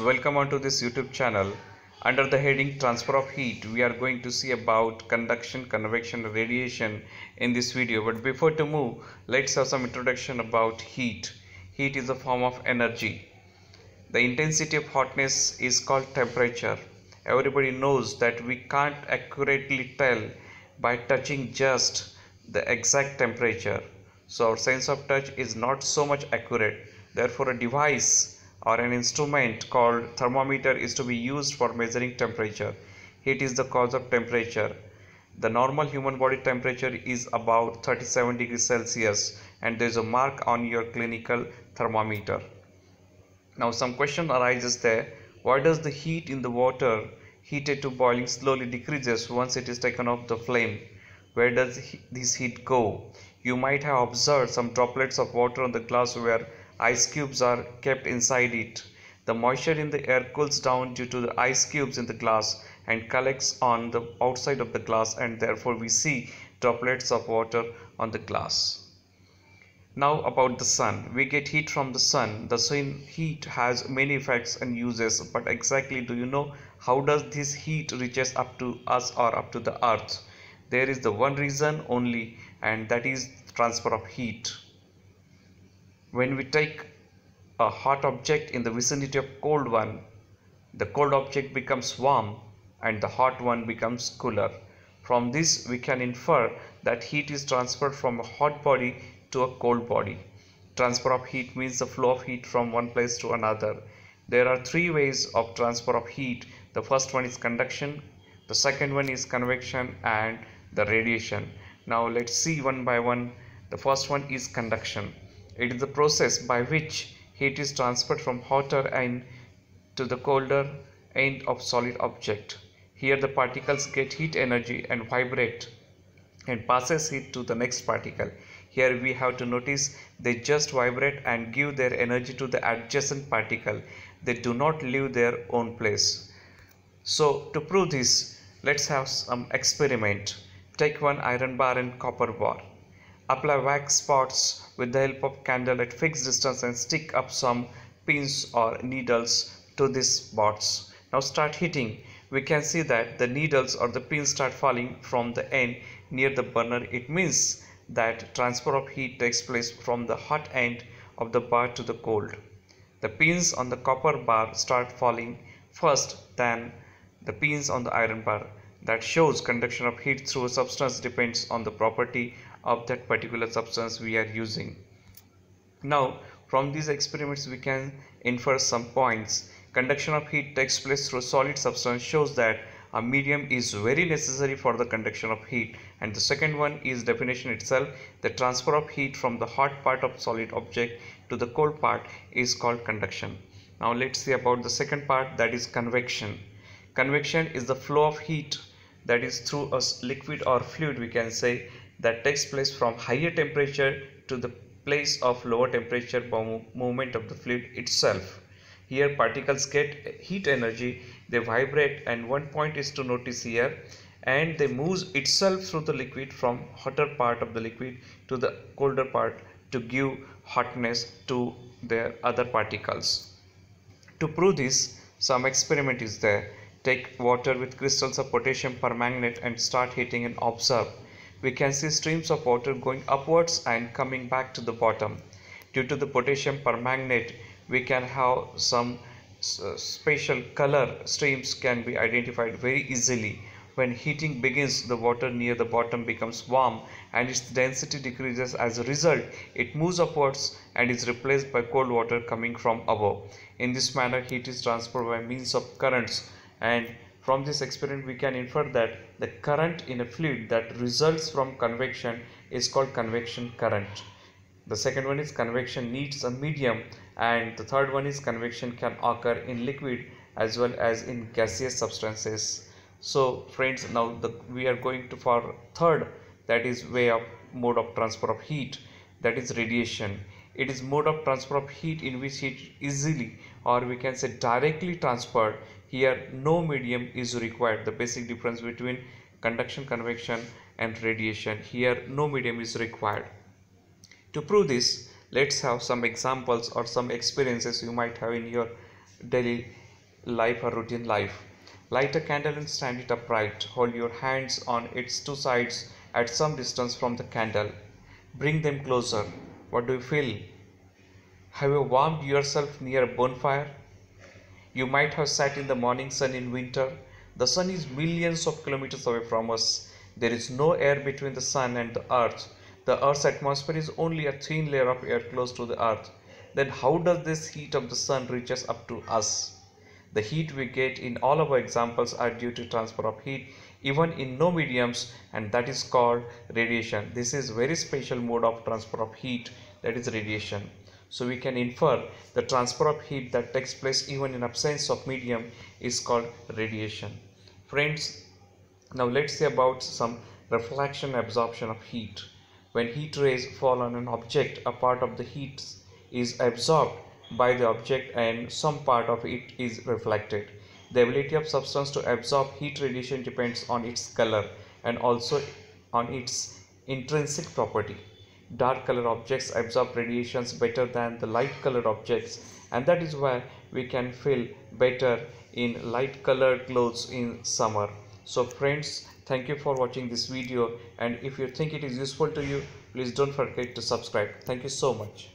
Welcome onto this YouTube channel. Under the heading Transfer of Heat, we are going to see about conduction, convection, radiation in this video. But before to move, let's have some introduction about heat. Heat is a form of energy. The intensity of hotness is called temperature. Everybody knows that we can't accurately tell by touching just the exact temperature. So our sense of touch is not so much accurate. Therefore, a device or an instrument called thermometer is to be used for measuring temperature. Heat is the cause of temperature. The normal human body temperature is about 37 degrees Celsius and there is a mark on your clinical thermometer. Now some question arises there. Why does the heat in the water heated to boiling slowly decreases once it is taken off the flame? Where does this heat go? You might have observed some droplets of water on the glass where ice cubes are kept inside it. The moisture in the air cools down due to the ice cubes in the glass and collects on the outside of the glass and therefore we see droplets of water on the glass. Now about the sun. We get heat from the sun. The sun heat has many effects and uses but exactly do you know how does this heat reaches up to us or up to the earth? There is the one reason only and that is transfer of heat when we take a hot object in the vicinity of cold one the cold object becomes warm and the hot one becomes cooler. From this we can infer that heat is transferred from a hot body to a cold body. Transfer of heat means the flow of heat from one place to another. There are three ways of transfer of heat. The first one is conduction the second one is convection and the radiation. Now let's see one by one. The first one is conduction it is the process by which heat is transferred from hotter end to the colder end of solid object. Here the particles get heat energy and vibrate and passes heat to the next particle. Here we have to notice they just vibrate and give their energy to the adjacent particle. They do not leave their own place. So to prove this, let's have some experiment. Take one iron bar and copper bar. Apply wax spots with the help of candle at fixed distance and stick up some pins or needles to these spots. Now start heating. We can see that the needles or the pins start falling from the end near the burner. It means that transfer of heat takes place from the hot end of the bar to the cold. The pins on the copper bar start falling first than the pins on the iron bar. That shows conduction of heat through a substance depends on the property of that particular substance we are using. Now from these experiments we can infer some points. Conduction of heat takes place through solid substance shows that a medium is very necessary for the conduction of heat and the second one is definition itself the transfer of heat from the hot part of solid object to the cold part is called conduction now let's see about the second part that is convection convection is the flow of heat that is through a liquid or fluid we can say that takes place from higher temperature to the place of lower temperature movement of the fluid itself. Here particles get heat energy, they vibrate and one point is to notice here and they moves itself through the liquid from hotter part of the liquid to the colder part to give hotness to their other particles. To prove this, some experiment is there. Take water with crystals of potassium permanganate and start heating and observe we can see streams of water going upwards and coming back to the bottom. Due to the potassium permanganate, we can have some uh, spatial color streams can be identified very easily. When heating begins, the water near the bottom becomes warm and its density decreases. As a result, it moves upwards and is replaced by cold water coming from above. In this manner, heat is transferred by means of currents and from this experiment we can infer that the current in a fluid that results from convection is called convection current. The second one is convection needs a medium and the third one is convection can occur in liquid as well as in gaseous substances. So friends now the, we are going to for third that is way of mode of transfer of heat that is radiation. It is mode of transfer of heat in which heat easily or we can say directly transferred here no medium is required. The basic difference between conduction, convection and radiation. Here no medium is required. To prove this, let's have some examples or some experiences you might have in your daily life or routine life. Light a candle and stand it upright. Hold your hands on its two sides at some distance from the candle. Bring them closer. What do you feel? Have you warmed yourself near a bonfire? You might have sat in the morning sun in winter. The sun is millions of kilometers away from us. There is no air between the sun and the earth. The earth's atmosphere is only a thin layer of air close to the earth. Then how does this heat of the sun reaches up to us? The heat we get in all our examples are due to transfer of heat even in no mediums and that is called radiation. This is very special mode of transfer of heat that is radiation. So we can infer the transfer of heat that takes place even in absence of medium is called radiation. Friends, now let's see about some reflection absorption of heat. When heat rays fall on an object, a part of the heat is absorbed by the object and some part of it is reflected. The ability of substance to absorb heat radiation depends on its color and also on its intrinsic property. Dark color objects absorb radiations better than the light colored objects and that is why we can feel better in light colored clothes in summer. So friends, thank you for watching this video and if you think it is useful to you, please don't forget to subscribe. Thank you so much.